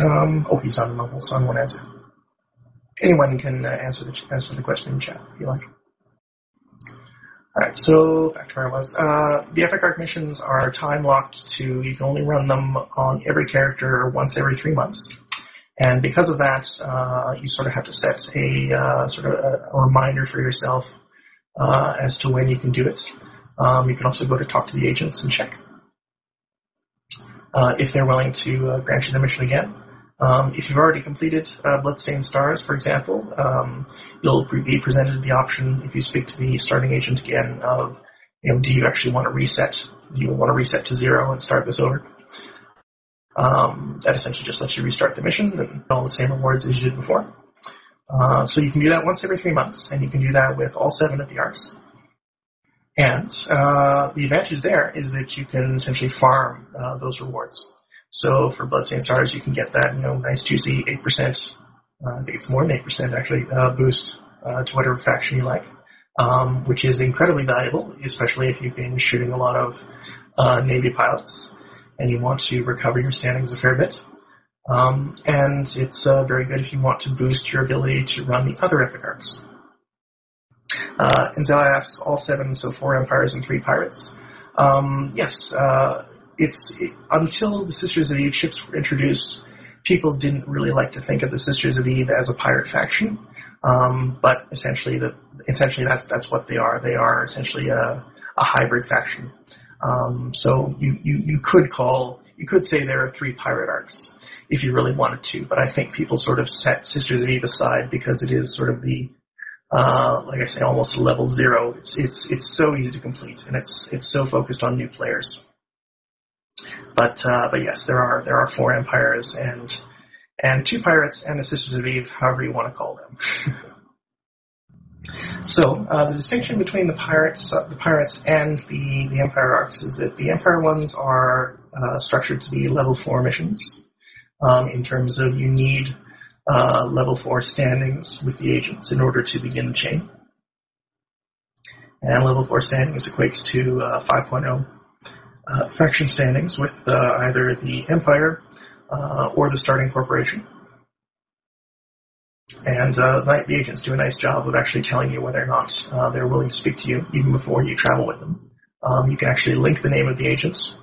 Um, oh, he's on mobile, so I won't answer. Anyone can uh, answer the answer the question in chat if you like. Alright, so back to where I was. Uh, the Epic Arc missions are time locked to, you can only run them on every character once every three months. And because of that, uh, you sort of have to set a uh, sort of a, a, reminder for yourself uh, as to when you can do it. Um, you can also go to talk to the agents and check uh, if they're willing to grant you the mission again. Um, if you've already completed uh, Bloodstained Stars, for example, um, you'll be presented the option if you speak to the starting agent again of, you know, do you actually want to reset? Do you want to reset to zero and start this over? Um, that essentially just lets you restart the mission and all the same rewards as you did before. Uh, so you can do that once every three months, and you can do that with all seven of the arcs. And uh, the advantage there is that you can essentially farm uh, those rewards. So for Bloodstained Stars, you can get that, you know, nice juicy 8%, uh, I think it's more than 8% actually, uh, boost uh, to whatever faction you like, um, which is incredibly valuable, especially if you've been shooting a lot of uh, Navy pilots and you want to recover your standings a fair bit. Um, and it's uh, very good if you want to boost your ability to run the other epic arcs. Uh, and Zella asks all seven, so four empires and three pirates. Um, yes, uh, it's it, until the Sisters of Eve ships were introduced, people didn't really like to think of the Sisters of Eve as a pirate faction. Um, but essentially, the essentially that's that's what they are. They are essentially a, a hybrid faction. Um, so you, you you could call you could say there are three pirate arcs if you really wanted to. But I think people sort of set Sisters of Eve aside because it is sort of the uh, like I say, almost level zero. It's it's it's so easy to complete, and it's it's so focused on new players. But uh, but yes, there are there are four empires and and two pirates and the Sisters of Eve, however you want to call them. [laughs] so uh, the distinction between the pirates uh, the pirates and the the Empire arcs is that the Empire ones are uh, structured to be level four missions. Um, in terms of you need uh, level four standings with the agents in order to begin the chain. And level four standings equates to uh, 5.0 uh, faction standings with uh, either the Empire uh, or the starting corporation. And uh, the agents do a nice job of actually telling you whether or not uh, they're willing to speak to you, even before you travel with them. Um, you can actually link the name of the agents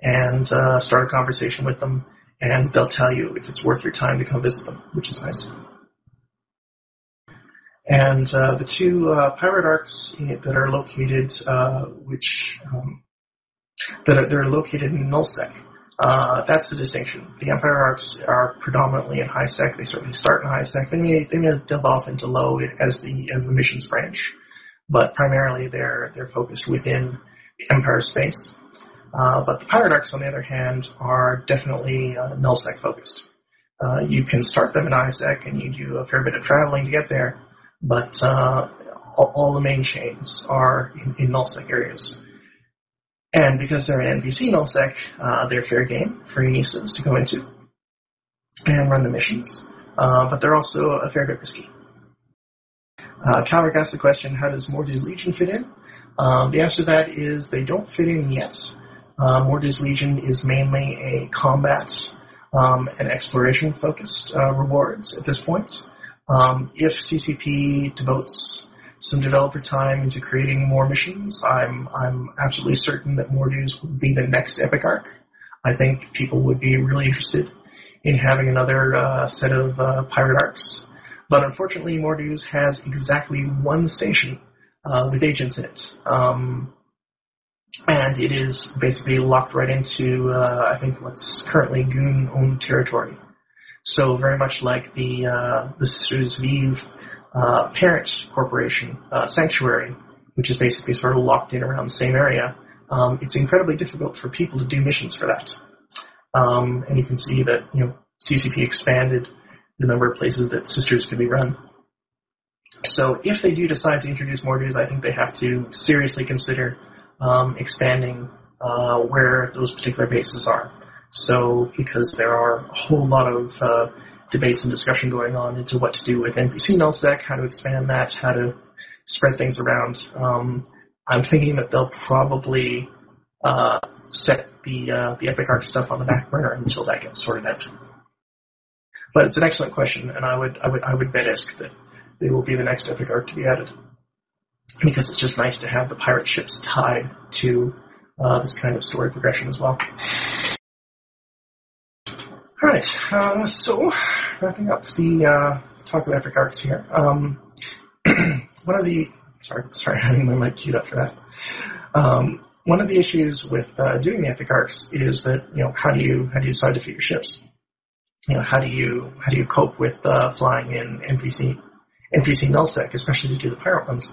and uh, start a conversation with them, and they'll tell you if it's worth your time to come visit them, which is nice. And the two pirate arcs that are located, which um, that are, that are located in nullsec. Uh, that's the distinction. The Empire arcs are predominantly in high sec. They certainly start in high sec. They may they may delve off into low as the as the missions branch, but primarily they're they're focused within Empire space. Uh, but the Pirate arcs, on the other hand, are definitely uh, nullsec focused. Uh, you can start them in high sec and you do a fair bit of traveling to get there, but uh, all, all, the main chains are in, in nullsec areas. And because they're an NPC nullsec, uh, they're fair game for Unistas to go into and run the missions. Uh, but they're also a fair bit risky. Uh, Calric asked the question, how does Mordu's Legion fit in? Uh, the answer to that is they don't fit in yet. Uh, Mordu's Legion is mainly a combat um, and exploration focused uh, rewards at this point. Um, if CCP devotes some developer time into creating more missions. I'm I'm absolutely certain that Mordu's would be the next Epic Arc. I think people would be really interested in having another uh, set of uh, pirate arcs. But unfortunately, Mordu's has exactly one station uh, with agents in it. Um, and it is basically locked right into, uh, I think, what's currently Goon-owned territory. So very much like the uh, the Sisters of Eve uh, parent corporation, uh, Sanctuary, which is basically sort of locked in around the same area, um, it's incredibly difficult for people to do missions for that. Um, and you can see that you know CCP expanded the number of places that sisters could be run. So if they do decide to introduce Mordu's, I think they have to seriously consider um, expanding uh, where those particular bases are. So because there are a whole lot of uh, debates and discussion going on into what to do with NPC nullsec, how to expand that, how to spread things around. Um, I'm thinking that they'll probably uh, set the uh, the Epic Arc stuff on the back burner until that gets sorted out. But it's an excellent question, and I would I would I would bet ISK that they will be the next Epic Arc to be added because it's just nice to have the pirate ships tied to uh, this kind of story progression as well. Right, uh, so wrapping up the uh, talk of epic arcs here. Um, [clears throat] one of the sorry, sorry, [laughs] having my mic queued up for that. Um, one of the issues with uh, doing the epic arcs is that you know how do you how do you decide to fit your ships? You know how do you how do you cope with uh, flying in NPC NPC nullsec, especially to do the pirate ones?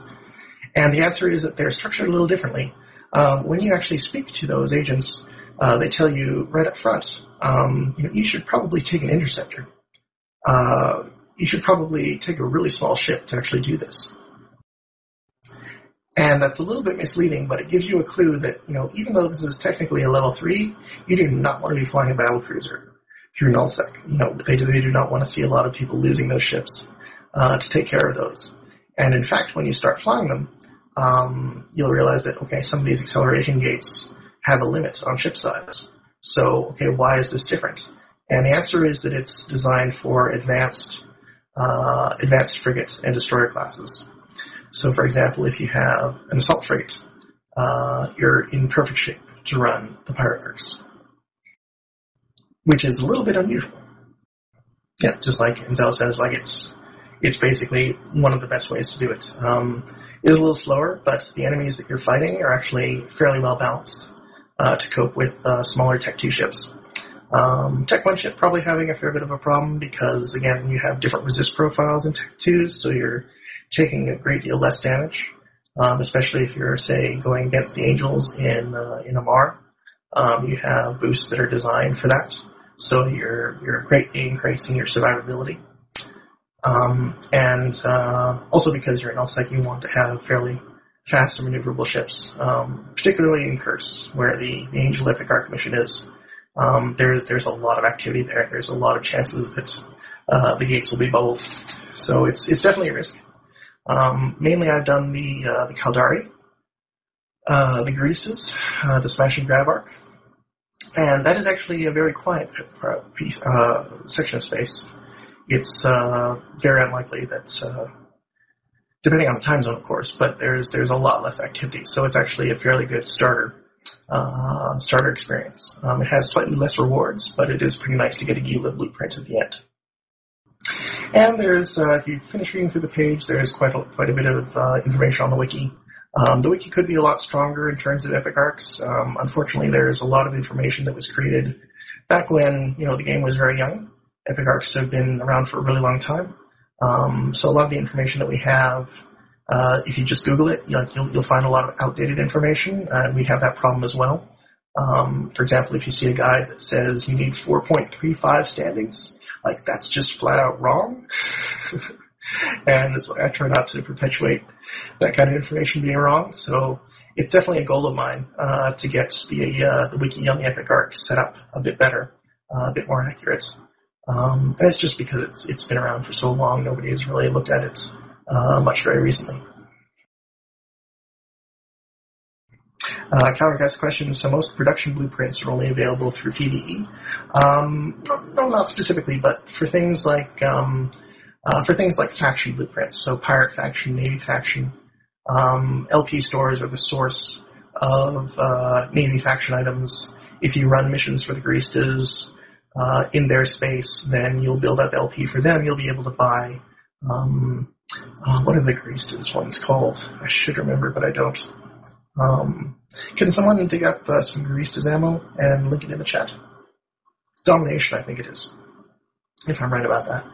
And the answer is that they're structured a little differently. Uh, when you actually speak to those agents, uh, they tell you right up front, um, you know, you should probably take an interceptor. Uh, you should probably take a really small ship to actually do this. And that's a little bit misleading, but it gives you a clue that, you know, even though this is technically a level 3, you do not want to be flying a battle cruiser through nullsec. You know, they do, they do not want to see a lot of people losing those ships uh, to take care of those. And in fact, when you start flying them, um, you'll realize that, okay, some of these acceleration gates have a limit on ship size. So, okay, why is this different? And the answer is that it's designed for advanced, uh, advanced frigate and destroyer classes. So, for example, if you have an assault frigate, uh, you're in perfect shape to run the pirate arcs, which is a little bit unusual. Yeah, just like Enzel says, like it's it's basically one of the best ways to do it. Um, it is a little slower, but the enemies that you're fighting are actually fairly well balanced uh, to cope with uh, smaller Tech 2 ships. Um, Tech 1 ship probably having a fair bit of a problem because, again, you have different resist profiles in Tech 2s, so you're taking a great deal less damage, um, especially if you're, say, going against the Angels in uh, in Amarr. Um, you have boosts that are designed for that, so you're you're greatly increasing your survivability. Um, and uh, also because you're in nullsec, you want to have fairly fast and maneuverable ships, um, particularly in Curse, where the, the Angel Epic Arc mission is. Um, there's there's a lot of activity there. There's a lot of chances that uh, the gates will be bubbled, so it's it's definitely a risk. Um, mainly, I've done the uh, the Caldari, uh, the Guristas, uh, the Smash and Grab arc, and that is actually a very quiet uh, section of space. It's uh, very unlikely that depending on the time zone, of course, but there's there's a lot less activity, so it's actually a fairly good starter uh, starter experience. Um, it has slightly less rewards, but it is pretty nice to get a Gila blueprint at the end. And there's, uh, if you finish reading through the page, there's quite a, quite a bit of uh, information on the wiki. Um, the wiki could be a lot stronger in terms of epic arcs. Um, unfortunately, there's a lot of information that was created back when you know the game was very young. Epic arcs have been around for a really long time, um, so a lot of the information that we have, uh, if you just Google it, you'll, you'll, you'll, find a lot of outdated information, and we have that problem as well. Um, for example, if you see a guide that says you need 4.35 standings, like that's just flat out wrong. [laughs] and I try not to perpetuate that kind of information being wrong. So it's definitely a goal of mine uh, to get the uh, the wiki the Epic Arc set up a bit better, uh, a bit more accurate. Um, and it's just because it's it's been around for so long, nobody has really looked at it uh, much very recently. Uh, Calvin asked question, so most production blueprints are only available through PvE. Um, no, not specifically, but for things like, um, uh, for things like faction blueprints, so pirate faction, navy faction, um, LP stores are the source of, uh, navy faction items. If you run missions for the Guristas, uh, in their space, then you'll build up LP for them. You'll be able to buy, um, uh, what are the Guristas ones called? I should remember, but I don't. Um, can someone dig up uh, some Guristas ammo and link it in the chat? Domination, I think it is. If I'm right about that.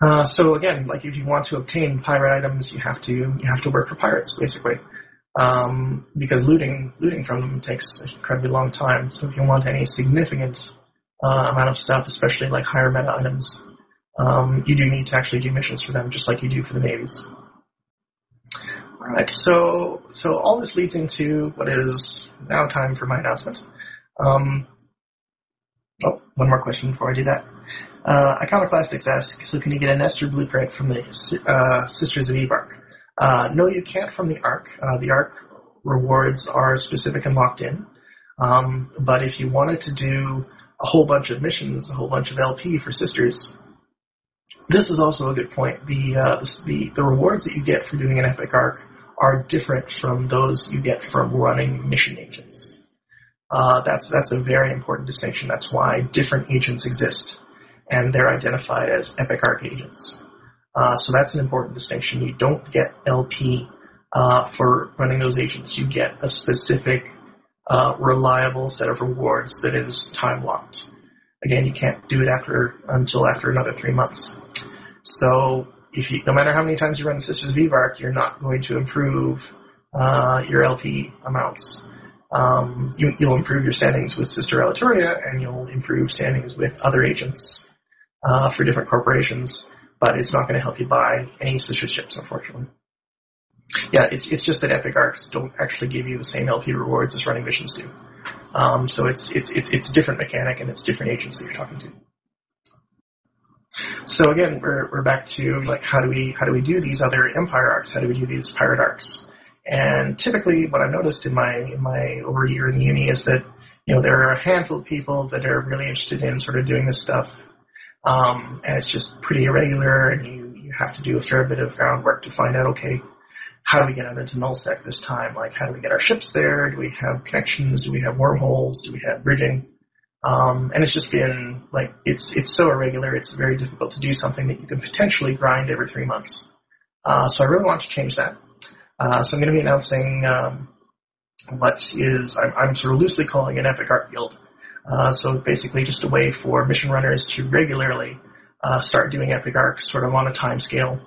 Uh, so again, like if you want to obtain pirate items, you have to you have to work for pirates basically, um, because looting looting from them takes an incredibly long time. So if you want any significant uh, amount of stuff, especially like higher meta items, um, you do need to actually do missions for them, just like you do for the navies. All right, so so all this leads into what is now time for my announcement. Um, oh, one more question before I do that. Uh, Iconoclastics asks, so can you get a Nestor blueprint from the uh, Sisters of Eve Arc? Uh, no, you can't from the Arc. Uh, the Arc rewards are specific and locked in. Um, but if you wanted to do a whole bunch of missions, a whole bunch of LP for Sisters, this is also a good point. The, uh, the, the rewards that you get for doing an Epic Arc are different from those you get from running mission agents. Uh, that's that's a very important distinction. That's why different agents exist and they're identified as Epic Arc agents. Uh, so that's an important distinction. You don't get LP uh, for running those agents. You get a specific, uh, reliable set of rewards that is time locked. Again, you can't do it after until after another three months. So if you, no matter how many times you run the Sisters of you're not going to improve uh, your LP amounts. Um, you, will improve your standings with Sister Alitura, and you'll improve standings with other agents uh, for different corporations, but it's not going to help you buy any sister ships, unfortunately. Yeah, it's it's just that Epic Arcs don't actually give you the same LP rewards as running missions do. Um, so it's it's it's it's different mechanic and it's different agents that you're talking to. So again, we're we're back to like how do we how do we do these other Empire arcs? How do we do these pirate arcs? And typically, what I've noticed in my in my over a year in the uni is that you know there are a handful of people that are really interested in sort of doing this stuff um, and it's just pretty irregular, and you, you have to do a fair bit of groundwork to find out, okay, how do we get out into nullsec this time? Like, how do we get our ships there? Do we have connections? Do we have wormholes? Do we have bridging? Um, and it's just been like it's it's so irregular. It's very difficult to do something that you can potentially grind every three months. Uh, so I really want to change that. Uh, so I'm going to be announcing um, what is I'm, I'm, sort of loosely calling an epic arc guild. Uh, so basically just a way for mission runners to regularly uh, start doing epic arcs sort of on a time scale.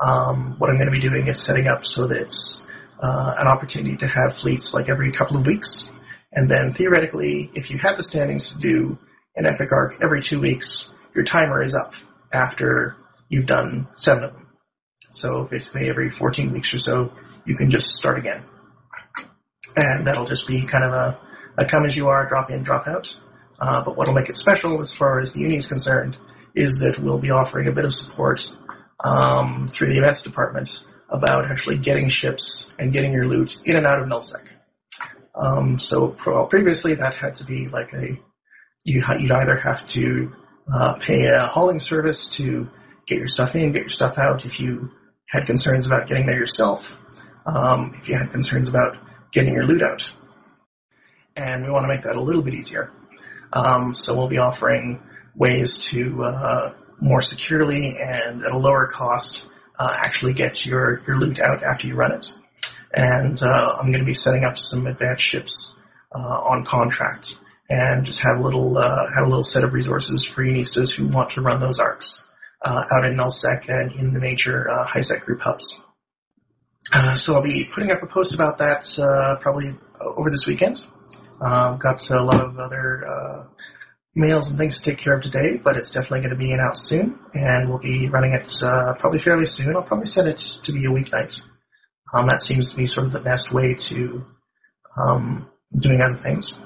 Um, what I'm going to be doing is setting up so that it's uh, an opportunity to have fleets like every couple of weeks. And then theoretically, if you have the standings to do an epic arc every two weeks, your timer is up after you've done seven of them. So basically every 14 weeks or so, you can just start again. And that'll just be kind of a come as you are, drop in, drop out. Uh, but what'll make it special as far as the uni is concerned is that we'll be offering a bit of support um, through the events department about actually getting ships and getting your loot in and out of nullsec. Um, so previously that had to be like a you would either have to uh, pay a hauling service to get your stuff in, get your stuff out. If you had concerns about getting there yourself, um, if you had concerns about getting your loot out, and we want to make that a little bit easier. Um, so we'll be offering ways to uh, more securely and at a lower cost uh, actually get your, your loot out after you run it. And uh, I'm going to be setting up some advanced ships uh, on contract and just have a little uh, have a little set of resources for unistas who want to run those arcs uh, out in nullsec and in the major uh, HiSec group hubs. so I'll be putting up a post about that probably over this weekend. Um, got a lot of other uh, mails and things to take care of today, but it's definitely going to be in out soon, and we'll be running it uh, probably fairly soon. I'll probably set it to be a weeknight. Um, that seems to be sort of the best way to um, doing other things.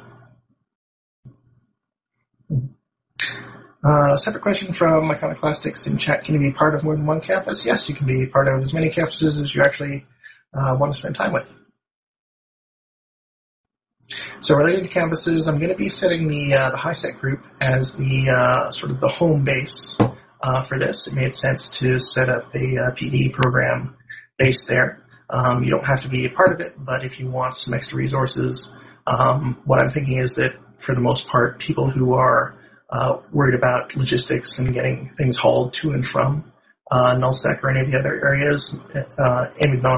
Uh, separate question from Iconoclastics in chat. Can you be part of more than one campus? Yes, you can be part of as many campuses as you actually uh, want to spend time with. So related to campuses, I'm going to be setting the uh, the HiSec group as the uh, sort of the home base uh, for this. It made sense to set up a uh, PD program base there. Um, you don't have to be a part of it, but if you want some extra resources, um, what I'm thinking is that for the most part, people who are uh, worried about logistics and getting things hauled to and from uh, nullsec or any of the other areas, uh,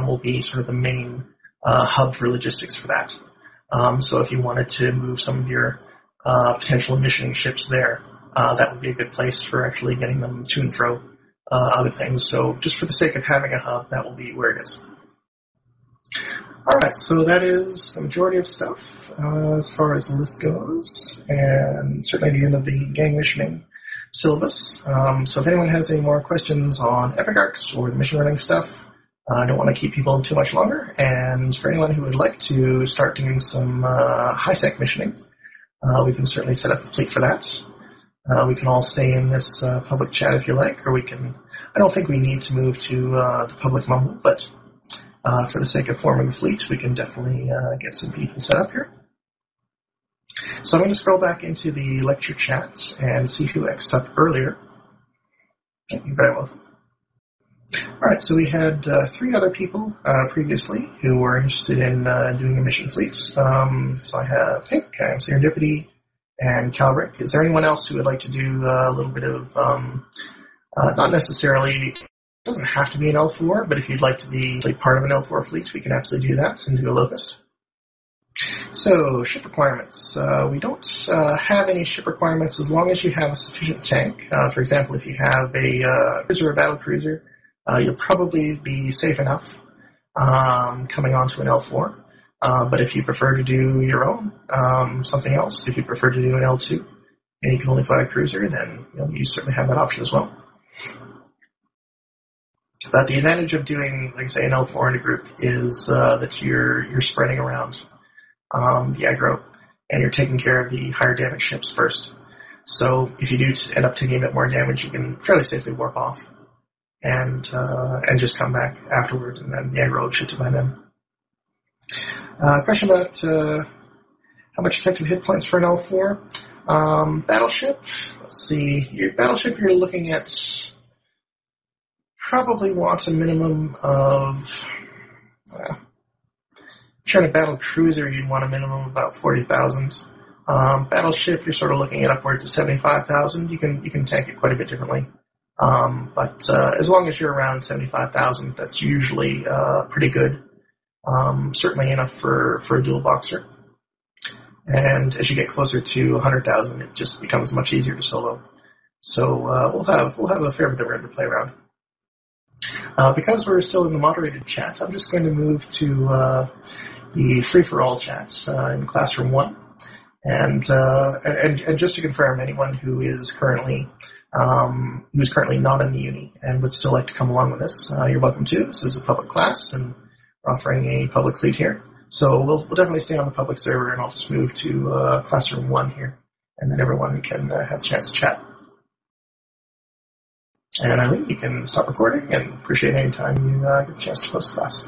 will be sort of the main uh, hub for logistics for that. Um, so if you wanted to move some of your uh, potential emission ships there, uh, that would be a good place for actually getting them to and fro uh, other things. So just for the sake of having a hub, that will be where it is. Alright, so that is the majority of stuff uh, as far as the list goes, and certainly the end of the gang missioning syllabus. Um, so if anyone has any more questions on Epic Arcs or the mission running stuff, uh, I don't want to keep people too much longer. And for anyone who would like to start doing some uh, high-sec missioning, uh, we can certainly set up a fleet for that. Uh, we can all stay in this uh, public chat if you like, or we can. I don't think we need to move to uh, the public mumble, but uh, for the sake of forming a fleet, we can definitely uh, get some people set up here. So I'm going to scroll back into the lecture chat and see who X'd up earlier. Thank you very well. All right, so we had uh, three other people uh, previously who were interested in uh, doing a mission fleet. Um, so I have Pink, I have Serendipity, and Calric. Is there anyone else who would like to do uh, a little bit of, um, uh, not necessarily, doesn't have to be an L4, but if you'd like to be like, part of an L4 fleet, we can absolutely do that and do a Locust. So, ship requirements. Uh, we don't uh, have any ship requirements as long as you have a sufficient tank. Uh, for example, if you have a uh, cruiser or battle cruiser, uh, you'll probably be safe enough um, coming onto an L4. Uh, but if you prefer to do your own, um, something else, if you prefer to do an L2, and you can only fly a cruiser, then you, know, you certainly have that option as well. But the advantage of doing, like say, an L4 in a group is uh, that you're you're spreading around um, the aggro, and you're taking care of the higher damage ships first. So if you do end up taking a bit more damage, you can fairly safely warp off and uh, and just come back afterward, and then the aggro should by then. Uh, question about uh, how much effective hit points for an L4. Um, battleship, let's see, your battleship you're looking at probably wants a minimum of, uh, if you're in a battle cruiser, you'd want a minimum of about 40,000. Um, battleship, you're sort of looking at upwards of 75,000. You can, you can tank it quite a bit differently. Um, but, uh, as long as you're around 75,000, that's usually, uh, pretty good um, certainly enough for, for a dual boxer. And as you get closer to 100,000, it just becomes much easier to solo. So uh, we'll have we'll have a fair bit of room to play around. Uh, because we're still in the moderated chat, I'm just going to move to uh, the free for all chat uh, in classroom one, and, uh, and and just to confirm, anyone who is currently um, who's currently not in the uni and would still like to come along with us, uh, you're welcome to. This is a public class, and we're offering a public fleet here. So we'll, we'll definitely stay on the public server and I'll just move to uh, classroom one here and then everyone can uh, have a chance to chat. And Eileen, you can stop recording and appreciate any time you uh, get the chance to post the class.